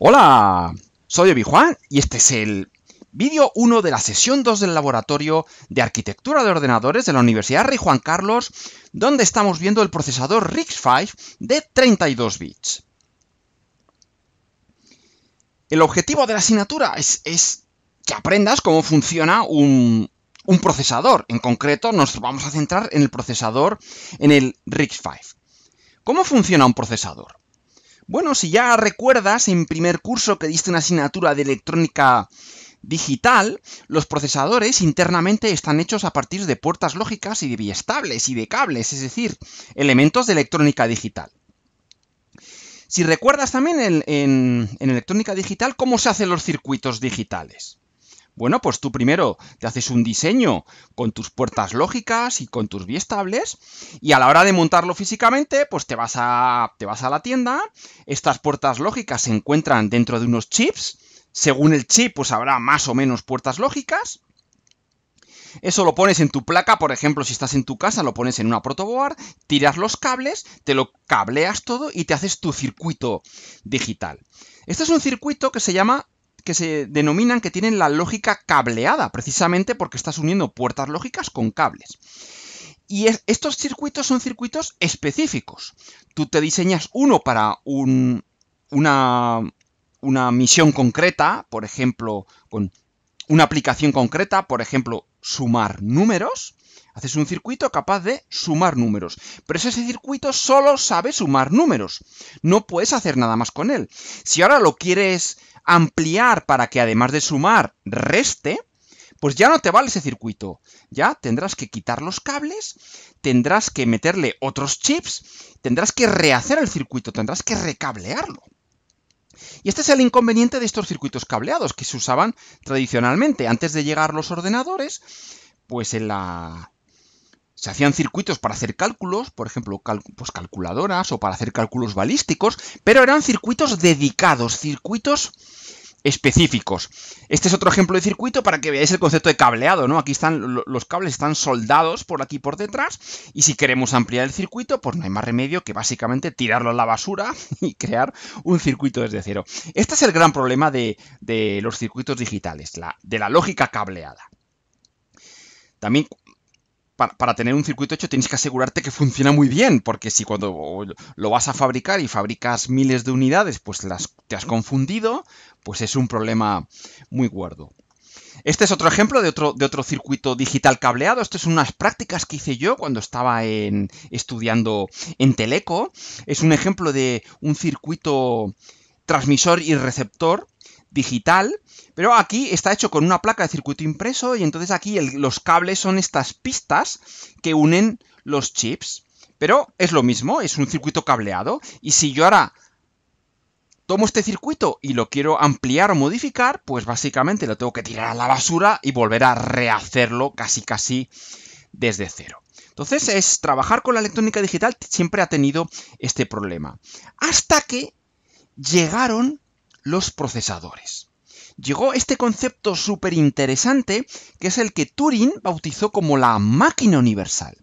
Hola, soy Obi Juan y este es el vídeo 1 de la sesión 2 del laboratorio de arquitectura de ordenadores de la Universidad Rey Juan Carlos, donde estamos viendo el procesador RISC-V de 32 bits. El objetivo de la asignatura es, que aprendas cómo funciona un, un procesador. En concreto, nos vamos a centrar en el procesador, en el RISC-V. ¿Cómo funciona un procesador? Bueno, si ya recuerdas en primer curso que diste una asignatura de electrónica digital, los procesadores internamente están hechos a partir de puertas lógicas y de biestables y de cables, es decir, elementos de electrónica digital. Si recuerdas también en, en, electrónica digital cómo se hacen los circuitos digitales. Bueno, pues tú primero te haces un diseño con tus puertas lógicas y con tus biestables y a la hora de montarlo físicamente, pues te vas a, te vas a la tienda, estas puertas lógicas se encuentran dentro de unos chips, según el chip pues habrá más o menos puertas lógicas, eso lo pones en tu placa, por ejemplo, si estás en tu casa, lo pones en una protoboard, tiras los cables, te lo cableas todo y te haces tu circuito digital. Este es un circuito que se llama que se denominan que tienen la lógica cableada, precisamente porque estás uniendo puertas lógicas con cables. Y estos circuitos son circuitos específicos. Tú te diseñas uno para una, una misión concreta, por ejemplo, con una aplicación concreta, por ejemplo, sumar números. Haces un circuito capaz de sumar números. Pero ese circuito solo sabe sumar números. No puedes hacer nada más con él. Si ahora lo quieres ampliar para que además de sumar reste, pues ya no te vale ese circuito. Ya tendrás que quitar los cables, tendrás que meterle otros chips, tendrás que rehacer el circuito, tendrás que recablearlo. Y este es el inconveniente de estos circuitos cableados que se usaban tradicionalmente. Antes de llegar los ordenadores, pues en la... Se hacían circuitos para hacer cálculos, por ejemplo, pues calculadoras o para hacer cálculos balísticos, pero eran circuitos dedicados, circuitos específicos. Este es otro ejemplo de circuito para que veáis el concepto de cableado, ¿no? Aquí están los cables están soldados por aquí por detrás y si queremos ampliar el circuito, pues no hay más remedio que básicamente tirarlo a la basura y crear un circuito desde cero. Este es el gran problema de, los circuitos digitales, de la lógica cableada. También para, tener un circuito hecho tienes que asegurarte que funciona muy bien, porque si cuando lo vas a fabricar y fabricas miles de unidades, pues las, te has confundido, pues es un problema muy gordo. Este es otro ejemplo de otro, de otro circuito digital cableado. Esto es unas prácticas que hice yo cuando estaba estudiando en Teleco. Es un ejemplo de un circuito transmisor y receptor digital, pero aquí está hecho con una placa de circuito impreso y entonces aquí los cables son estas pistas que unen los chips. Pero es lo mismo, es un circuito cableado y si yo ahora tomo este circuito y lo quiero ampliar o modificar, pues básicamente lo tengo que tirar a la basura y volver a rehacerlo casi casi desde cero. Entonces es trabajar con la electrónica digital siempre ha tenido este problema. Hasta que llegaron los procesadores. Llegó este concepto súper interesante que es el que Turing bautizó como la máquina universal.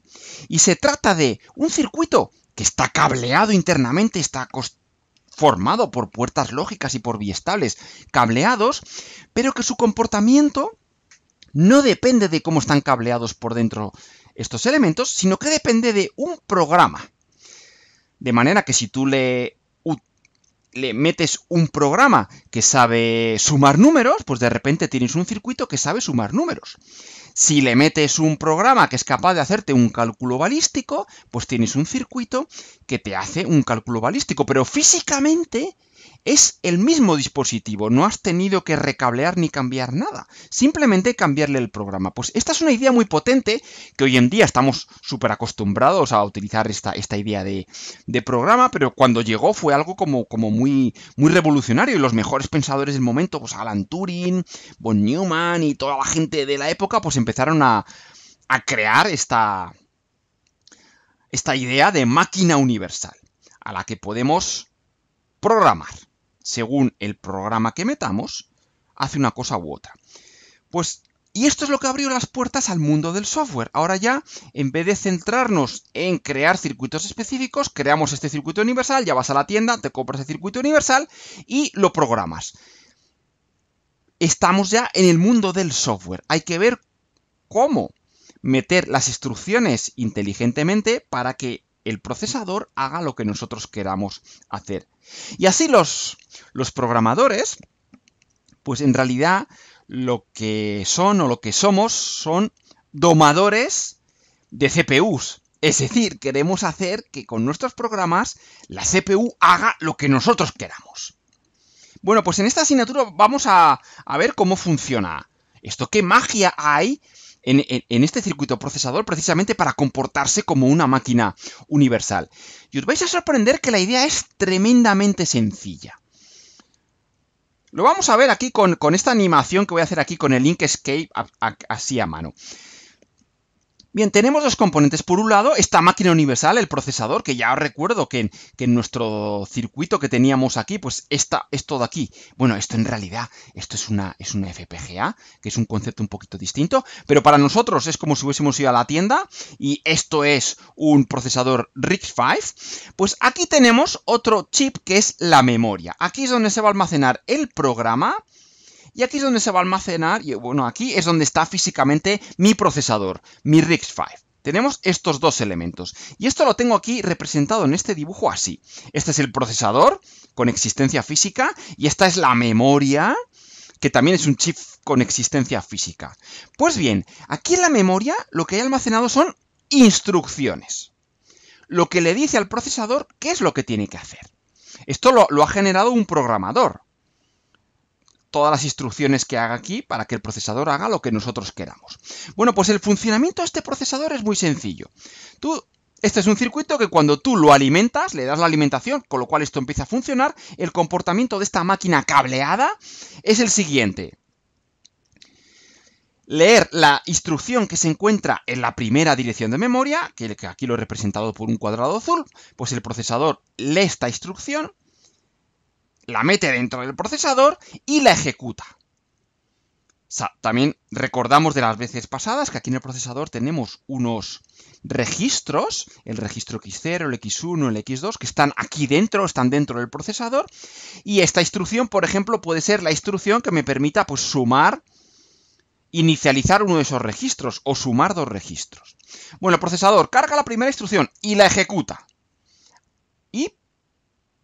Y se trata de un circuito que está cableado internamente, está formado por puertas lógicas y por biestables cableados, pero que su comportamiento no depende de cómo están cableados por dentro estos elementos, sino que depende de un programa. De manera que si tú le le metes un programa que sabe sumar números, pues de repente tienes un circuito que sabe sumar números. Si le metes un programa que es capaz de hacerte un cálculo balístico, pues tienes un circuito que te hace un cálculo balístico. Pero físicamente es el mismo dispositivo, no has tenido que recablear ni cambiar nada, simplemente cambiarle el programa. Pues esta es una idea muy potente que hoy en día estamos súper acostumbrados a utilizar esta, esta idea de, programa, pero cuando llegó fue algo como, como muy, muy revolucionario y los mejores pensadores del momento, pues Alan Turing, Von Neumann y toda la gente de la época, pues empezaron a, a crear esta, esta idea de máquina universal a la que podemos programar según el programa que metamos, hace una cosa u otra. Pues Y esto es lo que abrió las puertas al mundo del software. Ahora ya, en vez de centrarnos en crear circuitos específicos, creamos este circuito universal, ya vas a la tienda, te compras el circuito universal y lo programas. Estamos ya en el mundo del software. Hay que ver cómo meter las instrucciones inteligentemente para que el procesador haga lo que nosotros queramos hacer. Y así los, los programadores, pues en realidad lo que son o lo que somos son domadores de CPUs. Es decir, queremos hacer que con nuestros programas la CPU haga lo que nosotros queramos. Bueno, pues en esta asignatura vamos a, ver cómo funciona esto. ¿Qué magia hay en, este circuito procesador precisamente para comportarse como una máquina universal? Y os vais a sorprender que la idea es tremendamente sencilla. Lo vamos a ver aquí con, esta animación que voy a hacer aquí con el Inkscape así a mano. Bien, tenemos dos componentes. Por un lado, esta máquina universal, el procesador, que ya recuerdo que en, nuestro circuito que teníamos aquí, pues esta es todo aquí. Bueno, esto en realidad, esto es una, es una FPGA, que es un concepto un poquito distinto, pero para nosotros es como si hubiésemos ido a la tienda y esto es un procesador RISC-V. Pues aquí tenemos otro chip que es la memoria. Aquí es donde se va a almacenar el programa y aquí es donde se va a almacenar, y bueno, aquí es donde está físicamente mi procesador, mi RISC-V. Tenemos estos dos elementos. Y esto lo tengo aquí representado en este dibujo así. Este es el procesador con existencia física y esta es la memoria que también es un chip con existencia física. Pues bien, aquí en la memoria lo que hay almacenado son instrucciones. Lo que le dice al procesador qué es lo que tiene que hacer. Esto lo, lo ha generado un programador todas las instrucciones que haga aquí para que el procesador haga lo que nosotros queramos. Bueno, pues el funcionamiento de este procesador es muy sencillo. Tú este es un circuito que cuando tú lo alimentas, le das la alimentación, con lo cual esto empieza a funcionar, el comportamiento de esta máquina cableada es el siguiente. Leer la instrucción que se encuentra en la primera dirección de memoria, que aquí lo he representado por un cuadrado azul, pues el procesador lee esta instrucción, la mete dentro del procesador y la ejecuta. También recordamos de las veces pasadas que aquí en el procesador tenemos unos registros, el registro X0, el X1, el X2, que están aquí dentro, están dentro del procesador. Y esta instrucción, por ejemplo, puede ser la instrucción que me permita pues, sumar, inicializar uno de esos registros o sumar dos registros. Bueno, el procesador carga la primera instrucción y la ejecuta. Y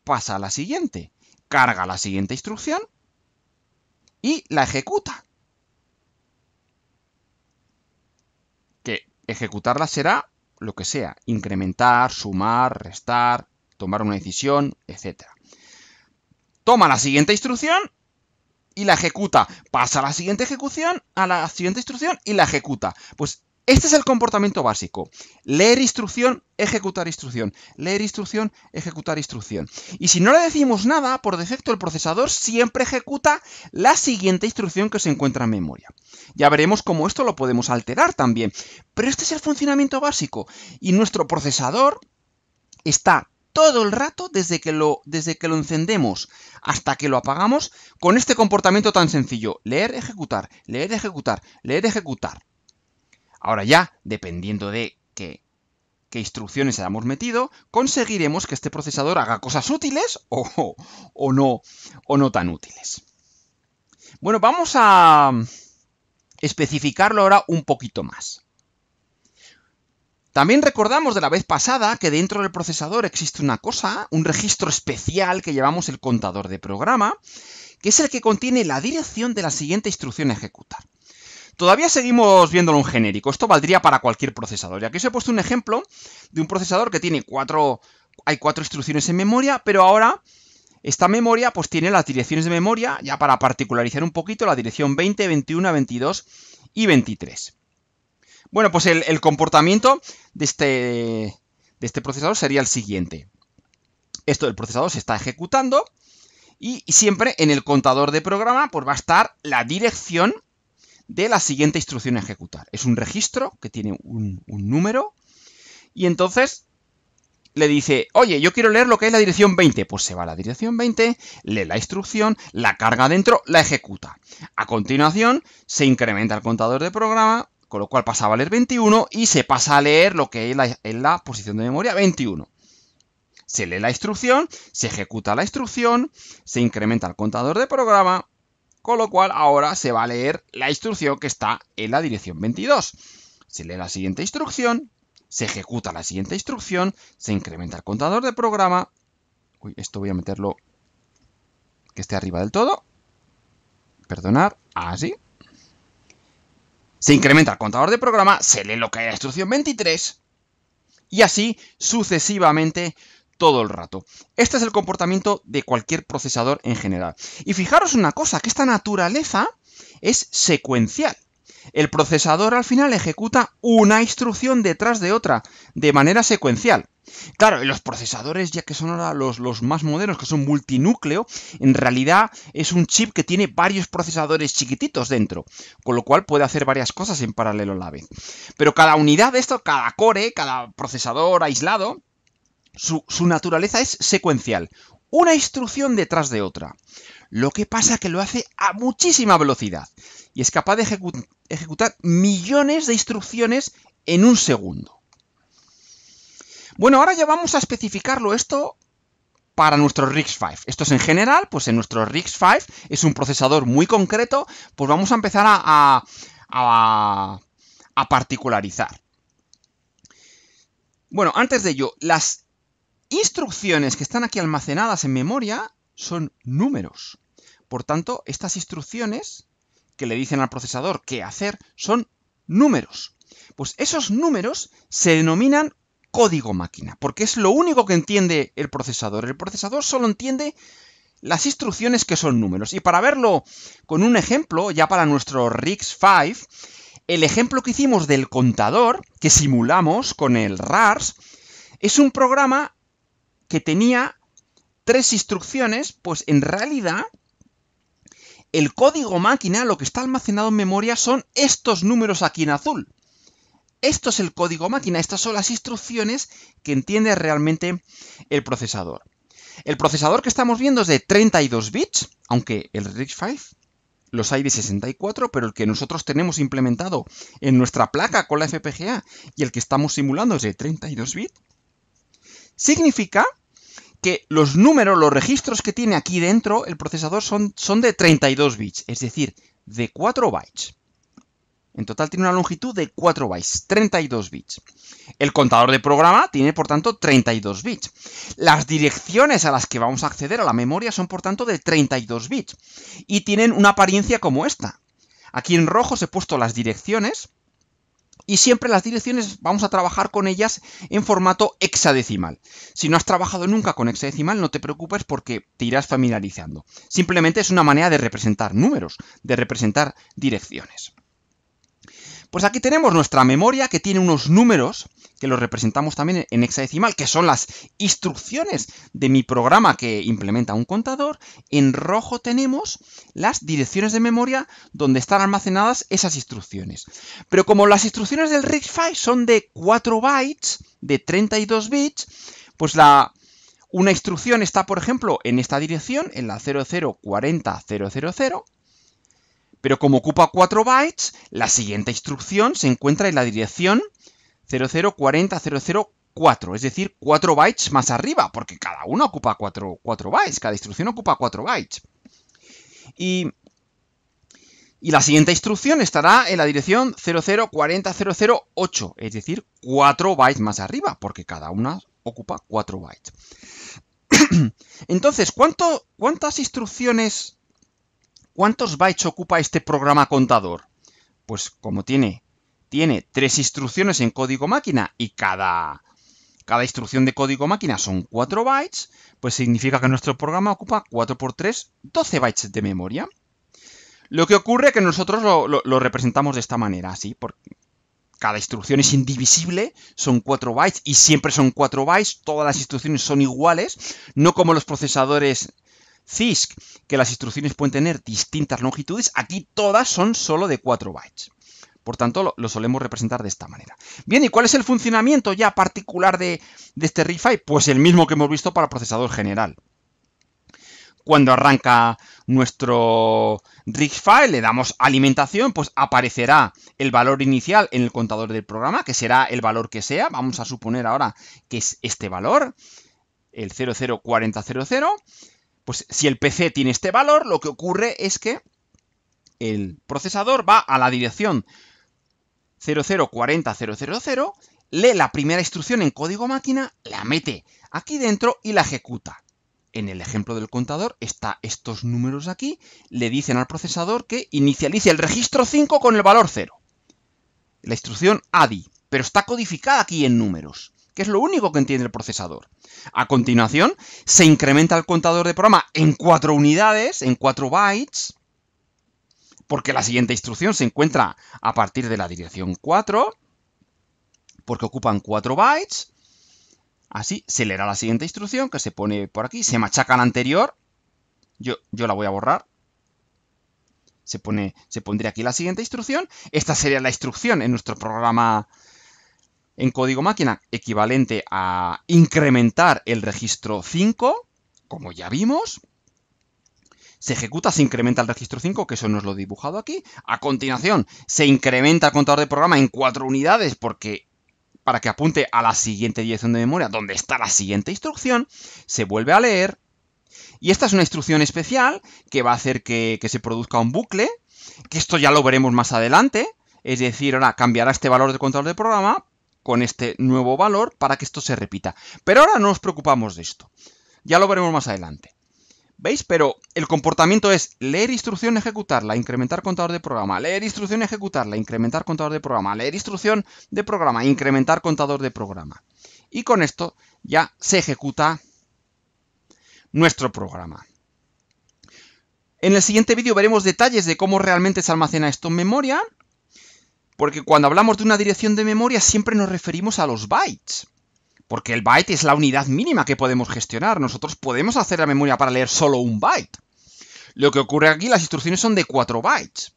pasa a la siguiente carga la siguiente instrucción y la ejecuta. Que ejecutarla será lo que sea, incrementar, sumar, restar, tomar una decisión, etc. Toma la siguiente instrucción y la ejecuta. Pasa a la siguiente ejecución, a la siguiente instrucción y la ejecuta. Pues este es el comportamiento básico. Leer instrucción, ejecutar instrucción. Leer instrucción, ejecutar instrucción. Y si no le decimos nada, por defecto el procesador siempre ejecuta la siguiente instrucción que se encuentra en memoria. Ya veremos cómo esto lo podemos alterar también. Pero este es el funcionamiento básico. Y nuestro procesador está todo el rato desde que lo, desde que lo encendemos hasta que lo apagamos con este comportamiento tan sencillo. Leer, ejecutar, leer, ejecutar, leer, ejecutar. Ahora ya, dependiendo de qué, instrucciones hayamos metido, conseguiremos que este procesador haga cosas útiles o, o, no, o no tan útiles. Bueno, vamos a especificarlo ahora un poquito más. También recordamos de la vez pasada que dentro del procesador existe una cosa, un registro especial que llamamos el contador de programa, que es el que contiene la dirección de la siguiente instrucción a ejecutar. Todavía seguimos viéndolo en genérico. Esto valdría para cualquier procesador. Y aquí os he puesto un ejemplo de un procesador que tiene cuatro... Hay cuatro instrucciones en memoria, pero ahora esta memoria pues tiene las direcciones de memoria, ya para particularizar un poquito, la dirección 20, 21, 22 y 23. Bueno, pues el, comportamiento de este, de este procesador sería el siguiente. Esto del procesador se está ejecutando y siempre en el contador de programa pues va a estar la dirección de la siguiente instrucción a ejecutar. Es un registro que tiene un, número y entonces le dice, oye, yo quiero leer lo que es la dirección 20. Pues se va a la dirección 20, lee la instrucción, la carga dentro, la ejecuta. A continuación, se incrementa el contador de programa, con lo cual pasa a valer 21 y se pasa a leer lo que es la, en la posición de memoria 21. Se lee la instrucción, se ejecuta la instrucción, se incrementa el contador de programa, con lo cual ahora se va a leer la instrucción que está en la dirección 22. Se lee la siguiente instrucción, se ejecuta la siguiente instrucción, se incrementa el contador de programa. Uy, esto voy a meterlo que esté arriba del todo. Perdonar, así. Se incrementa el contador de programa, se lee lo que hay en la instrucción 23 y así sucesivamente todo el rato. Este es el comportamiento de cualquier procesador en general. Y fijaros una cosa, que esta naturaleza es secuencial. El procesador al final ejecuta una instrucción detrás de otra, de manera secuencial. Claro, los procesadores, ya que son ahora los, los, más modernos, que son multinúcleo, en realidad es un chip que tiene varios procesadores chiquititos dentro, con lo cual puede hacer varias cosas en paralelo a la vez. Pero cada unidad de esto, cada core, cada procesador aislado, su, naturaleza es secuencial, una instrucción detrás de otra. Lo que pasa que lo hace a muchísima velocidad y es capaz de ejecutar millones de instrucciones en un segundo. Bueno, ahora ya vamos a especificarlo esto para nuestro RIX5. Esto es en general, pues en nuestro RIX5 es un procesador muy concreto, pues vamos a empezar a, a, a particularizar. Bueno, antes de ello, las instrucciones que están aquí almacenadas en memoria son números. Por tanto, estas instrucciones que le dicen al procesador qué hacer son números. Pues esos números se denominan código máquina, porque es lo único que entiende el procesador. El procesador solo entiende las instrucciones que son números. Y para verlo con un ejemplo, ya para nuestro RIX5, el ejemplo que hicimos del contador, que simulamos con el RARS, es un programa que tenía tres instrucciones, pues en realidad el código máquina, lo que está almacenado en memoria son estos números aquí en azul. Esto es el código máquina, estas son las instrucciones que entiende realmente el procesador. El procesador que estamos viendo es de 32 bits, aunque el RISC-V los hay de 64, pero el que nosotros tenemos implementado en nuestra placa con la FPGA y el que estamos simulando es de 32 bits. Significa que los números, los registros que tiene aquí dentro el procesador son, son de 32 bits, es decir, de 4 bytes. En total tiene una longitud de 4 bytes, 32 bits. El contador de programa tiene, por tanto, 32 bits. Las direcciones a las que vamos a acceder a la memoria son, por tanto, de 32 bits. Y tienen una apariencia como esta. Aquí en rojo os he puesto las direcciones y siempre las direcciones vamos a trabajar con ellas en formato hexadecimal. Si no has trabajado nunca con hexadecimal, no te preocupes porque te irás familiarizando. Simplemente es una manera de representar números, de representar direcciones. Pues aquí tenemos nuestra memoria que tiene unos números que los representamos también en hexadecimal, que son las instrucciones de mi programa que implementa un contador. En rojo tenemos las direcciones de memoria donde están almacenadas esas instrucciones. Pero como las instrucciones del RISC-V son de 4 bytes, de 32 bits, pues la, una instrucción está, por ejemplo, en esta dirección, en la 0040000, pero como ocupa 4 bytes, la siguiente instrucción se encuentra en la dirección 0040004, es decir, 4 bytes más arriba, porque cada una ocupa 4, 4 bytes, cada instrucción ocupa 4 bytes. Y, y, la siguiente instrucción estará en la dirección 0040008, es decir, 4 bytes más arriba, porque cada una ocupa 4 bytes. Entonces, ¿cuánto, ¿cuántas instrucciones, cuántos bytes ocupa este programa contador? Pues como tiene tiene tres instrucciones en código máquina y cada, cada instrucción de código máquina son 4 bytes, pues significa que nuestro programa ocupa 4 por 3, 12 bytes de memoria. Lo que ocurre es que nosotros lo, representamos de esta manera, así, porque cada instrucción es indivisible, son 4 bytes y siempre son 4 bytes, todas las instrucciones son iguales, no como los procesadores CISC, que las instrucciones pueden tener distintas longitudes, aquí todas son solo de 4 bytes. Por tanto, lo, solemos representar de esta manera. Bien, ¿y cuál es el funcionamiento ya particular de, de este RIFI? Pues el mismo que hemos visto para procesador general. Cuando arranca nuestro RIGFile, le damos alimentación, pues aparecerá el valor inicial en el contador del programa, que será el valor que sea. Vamos a suponer ahora que es este valor, el 004000. Pues si el PC tiene este valor, lo que ocurre es que el procesador va a la dirección 0040000, lee la primera instrucción en código máquina, la mete aquí dentro y la ejecuta en el ejemplo del contador, está estos números aquí, le dicen al procesador que inicialice el registro 5 con el valor 0. La instrucción ADI, pero está codificada aquí en números, que es lo único que entiende el procesador. A continuación, se incrementa el contador de programa en 4 unidades, en 4 bytes, porque la siguiente instrucción se encuentra a partir de la dirección 4, porque ocupan 4 bytes, Así, se leerá la siguiente instrucción que se pone por aquí, se machaca la anterior, yo, yo la voy a borrar, se, pone, se pondría aquí la siguiente instrucción, esta sería la instrucción en nuestro programa en código máquina equivalente a incrementar el registro 5, como ya vimos, se ejecuta, se incrementa el registro 5, que eso nos lo he dibujado aquí. A continuación, se incrementa el contador de programa en 4 unidades porque para que apunte a la siguiente dirección de memoria, donde está la siguiente instrucción, se vuelve a leer. Y esta es una instrucción especial que va a hacer que, se produzca un bucle, que esto ya lo veremos más adelante. Es decir, ahora cambiará este valor de control de programa con este nuevo valor para que esto se repita. Pero ahora no nos preocupamos de esto. Ya lo veremos más adelante. ¿Veis? Pero el comportamiento es leer instrucción, ejecutarla, incrementar contador de programa, leer instrucción, ejecutarla, incrementar contador de programa, leer instrucción de programa, incrementar contador de programa. Y con esto ya se ejecuta nuestro programa. En el siguiente vídeo veremos detalles de cómo realmente se almacena esto en memoria, porque cuando hablamos de una dirección de memoria siempre nos referimos a los bytes porque el byte es la unidad mínima que podemos gestionar. Nosotros podemos hacer la memoria para leer solo un byte. Lo que ocurre aquí, las instrucciones son de 4 bytes.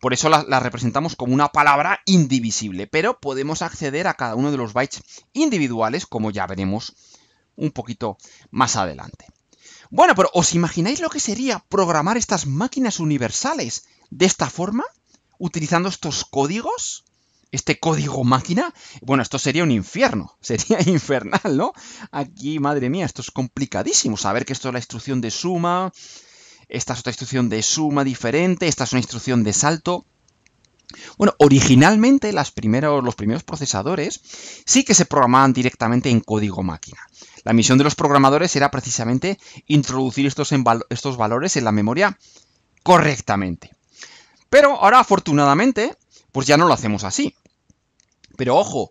Por eso las la representamos como una palabra indivisible, pero podemos acceder a cada uno de los bytes individuales, como ya veremos un poquito más adelante. Bueno, pero ¿os imagináis lo que sería programar estas máquinas universales de esta forma? Utilizando estos códigos este código máquina, bueno, esto sería un infierno, sería infernal, ¿no? Aquí, madre mía, esto es complicadísimo, saber que esto es la instrucción de suma, esta es otra instrucción de suma diferente, esta es una instrucción de salto. Bueno, originalmente los primeros procesadores sí que se programaban directamente en código máquina. La misión de los programadores era precisamente introducir estos, valores en la memoria correctamente. Pero ahora, afortunadamente, pues ya no lo hacemos así. Pero ojo,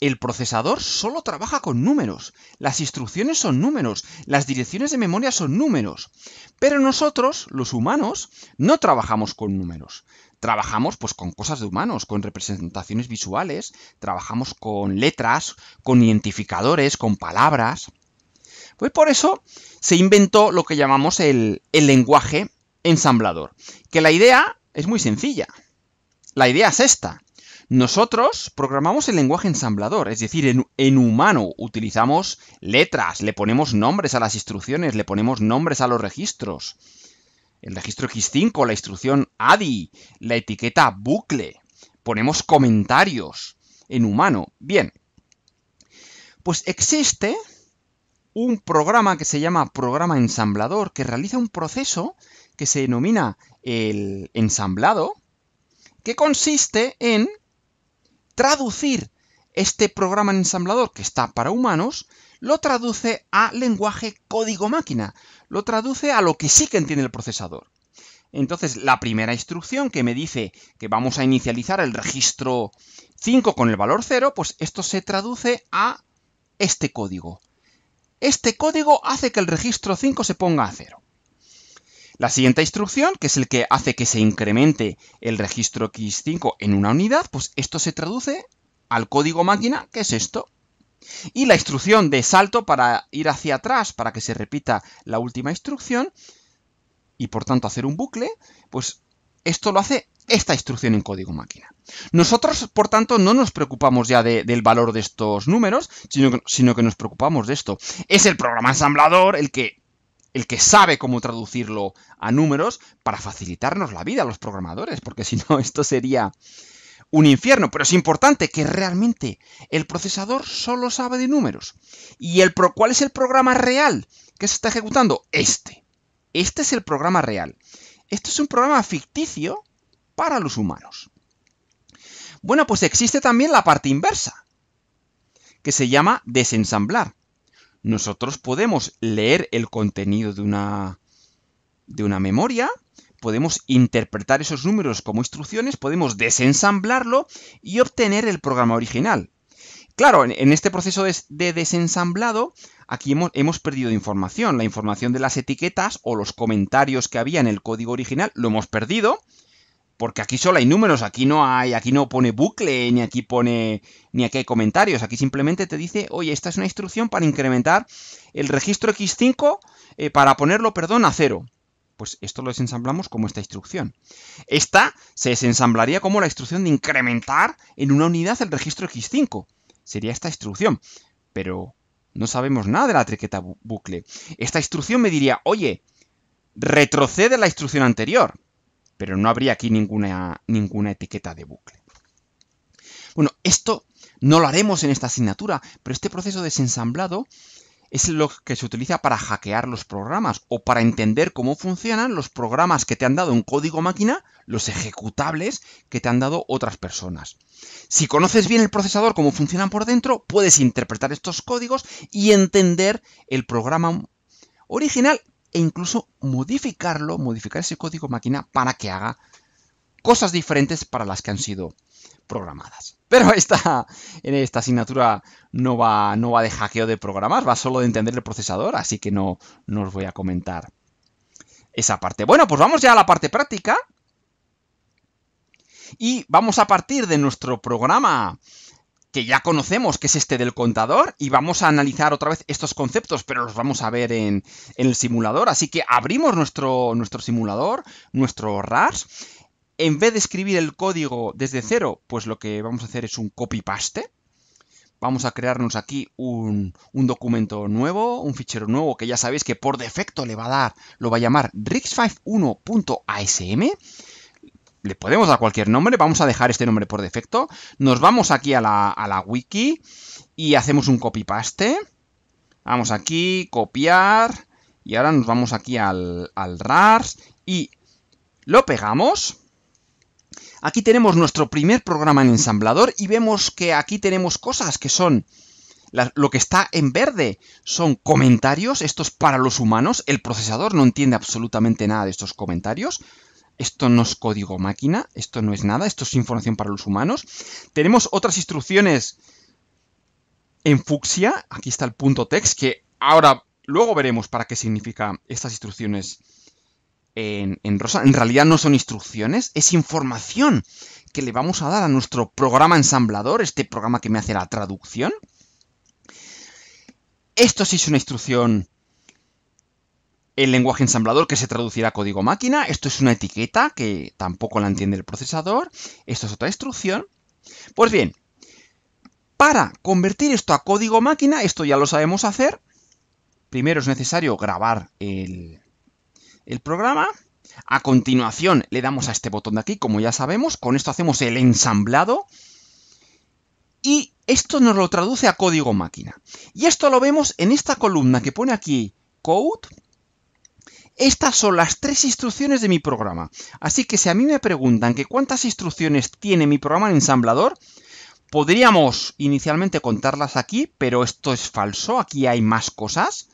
el procesador solo trabaja con números, las instrucciones son números, las direcciones de memoria son números. Pero nosotros, los humanos, no trabajamos con números. Trabajamos pues con cosas de humanos, con representaciones visuales, trabajamos con letras, con identificadores, con palabras. Pues por eso se inventó lo que llamamos el, el lenguaje ensamblador. Que la idea es muy sencilla. La idea es esta. Nosotros programamos el lenguaje ensamblador, es decir, en, humano utilizamos letras, le ponemos nombres a las instrucciones, le ponemos nombres a los registros. El registro X5, la instrucción ADI, la etiqueta bucle, ponemos comentarios en humano. Bien, pues existe un programa que se llama programa ensamblador que realiza un proceso que se denomina el ensamblado, que consiste en traducir este programa ensamblador que está para humanos, lo traduce a lenguaje código máquina, lo traduce a lo que sí que entiende el procesador. Entonces, la primera instrucción que me dice que vamos a inicializar el registro 5 con el valor 0, pues esto se traduce a este código. Este código hace que el registro 5 se ponga a 0. La siguiente instrucción, que es el que hace que se incremente el registro X5 en una unidad, pues esto se traduce al código máquina, que es esto. Y la instrucción de salto para ir hacia atrás, para que se repita la última instrucción, y por tanto hacer un bucle, pues esto lo hace esta instrucción en código máquina. Nosotros, por tanto, no nos preocupamos ya del valor de estos números, sino, sino, que nos preocupamos de esto. Es el programa ensamblador el que, el que sabe cómo traducirlo a números para facilitarnos la vida a los programadores, porque si no, esto sería un infierno. Pero es importante que realmente el procesador solo sabe de números. ¿Y el pro, cuál es el programa real que se está ejecutando? Este. Este es el programa real. Esto es un programa ficticio para los humanos. Bueno, pues existe también la parte inversa, que se llama desensamblar. Nosotros podemos leer el contenido de una, de una memoria, podemos interpretar esos números como instrucciones, podemos desensamblarlo y obtener el programa original. Claro, en, este proceso de, desensamblado, aquí hemos, hemos, perdido información. La información de las etiquetas o los comentarios que había en el código original lo hemos perdido porque aquí solo hay números, aquí no hay, aquí no pone bucle, ni aquí pone, ni aquí hay comentarios, aquí simplemente te dice, oye, esta es una instrucción para incrementar el registro X5 eh, para ponerlo, perdón, a cero. Pues esto lo desensamblamos como esta instrucción. Esta se desensamblaría como la instrucción de incrementar en una unidad el registro X5. Sería esta instrucción. Pero no sabemos nada de la triqueta bucle. Esta instrucción me diría, oye, retrocede la instrucción anterior pero no habría aquí ninguna, ninguna etiqueta de bucle. Bueno, esto no lo haremos en esta asignatura, pero este proceso de desensamblado es lo que se utiliza para hackear los programas o para entender cómo funcionan los programas que te han dado en código máquina, los ejecutables que te han dado otras personas. Si conoces bien el procesador, cómo funcionan por dentro, puedes interpretar estos códigos y entender el programa original e incluso modificarlo, modificar ese código máquina para que haga cosas diferentes para las que han sido programadas. Pero esta, en esta asignatura no va, no va de hackeo de programas, va solo de entender el procesador, así que no, no os voy a comentar esa parte. Bueno, pues vamos ya a la parte práctica. Y vamos a partir de nuestro programa que ya conocemos, que es este del contador, y vamos a analizar otra vez estos conceptos, pero los vamos a ver en, el simulador. Así que abrimos nuestro, nuestro simulador, nuestro RARS. En vez de escribir el código desde cero, pues lo que vamos a hacer es un copy-paste. Vamos a crearnos aquí un, un, documento nuevo, un fichero nuevo que ya sabéis que por defecto le va a dar, lo va a llamar rix51.asm le podemos dar cualquier nombre, vamos a dejar este nombre por defecto. Nos vamos aquí a la, wiki y hacemos un copy-paste. Vamos aquí, copiar, y ahora nos vamos aquí al, al RARS y lo pegamos. Aquí tenemos nuestro primer programa en ensamblador y vemos que aquí tenemos cosas que son... lo que está en verde son comentarios, estos para los humanos. El procesador no entiende absolutamente nada de estos comentarios. Esto no es código máquina, esto no es nada, esto es información para los humanos. Tenemos otras instrucciones en fucsia, aquí está el punto text, que ahora luego veremos para qué significa estas instrucciones en, en rosa. En realidad no son instrucciones, es información que le vamos a dar a nuestro programa ensamblador, este programa que me hace la traducción. Esto sí es una instrucción el lenguaje ensamblador que se traducirá a código máquina. Esto es una etiqueta que tampoco la entiende el procesador. Esto es otra instrucción. Pues bien, para convertir esto a código máquina, esto ya lo sabemos hacer. Primero es necesario grabar el, el programa. A continuación le damos a este botón de aquí, como ya sabemos. Con esto hacemos el ensamblado. Y esto nos lo traduce a código máquina. Y esto lo vemos en esta columna que pone aquí Code estas son las tres instrucciones de mi programa. Así que si a mí me preguntan que cuántas instrucciones tiene mi programa en ensamblador, podríamos inicialmente contarlas aquí, pero esto es falso, aquí hay más cosas.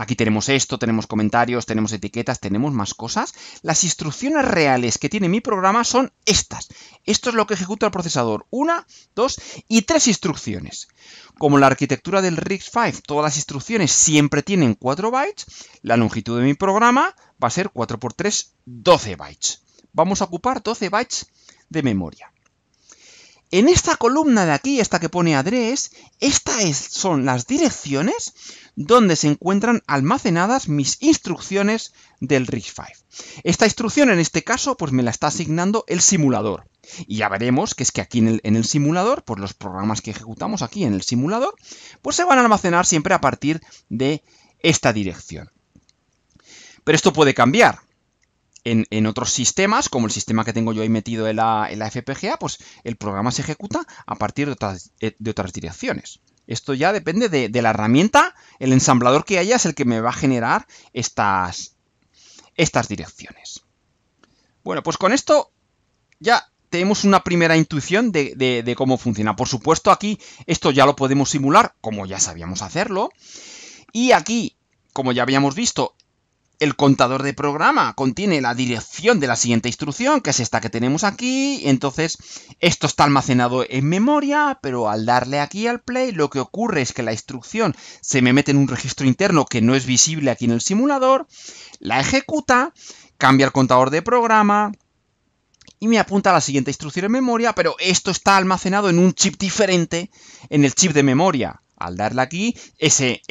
Aquí tenemos esto, tenemos comentarios, tenemos etiquetas, tenemos más cosas. Las instrucciones reales que tiene mi programa son estas. Esto es lo que ejecuta el procesador. Una, dos y tres instrucciones. Como la arquitectura del RISC-V, todas las instrucciones siempre tienen 4 bytes, la longitud de mi programa va a ser 4 x 3, 12 bytes. Vamos a ocupar 12 bytes de memoria. En esta columna de aquí, esta que pone address, estas son las direcciones donde se encuentran almacenadas mis instrucciones del RISC-V. Esta instrucción, en este caso, pues me la está asignando el simulador. Y ya veremos que es que aquí en el, en el, simulador, pues los programas que ejecutamos aquí en el simulador, pues se van a almacenar siempre a partir de esta dirección. Pero esto puede cambiar en, otros sistemas, como el sistema que tengo yo ahí metido en la, FPGA, pues el programa se ejecuta a partir de otras, eh, direcciones. Esto ya depende de, la herramienta, el ensamblador que haya es el que me va a generar estas, direcciones. Bueno, pues con esto ya tenemos una primera intuición de, cómo funciona. Por supuesto, aquí esto ya lo podemos simular, como ya sabíamos hacerlo. Y aquí, como ya habíamos visto, el contador de programa contiene la dirección de la siguiente instrucción, que es esta que tenemos aquí. Entonces, esto está almacenado en memoria, pero al darle aquí al play, lo que ocurre es que la instrucción se me mete en un registro interno que no es visible aquí en el simulador, la ejecuta, cambia el contador de programa, y me apunta a la siguiente instrucción en memoria, pero esto está almacenado en un chip diferente en el chip de memoria. Al darle aquí, ese,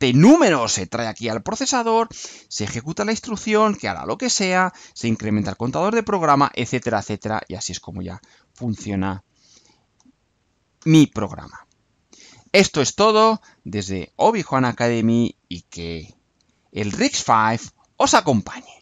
este número se trae aquí al procesador, se ejecuta la instrucción, que hará lo que sea, se incrementa el contador de programa, etcétera, etcétera, y así es como ya funciona mi programa. Esto es todo desde Obi-Wan Academy y que el RIX 5 os acompañe.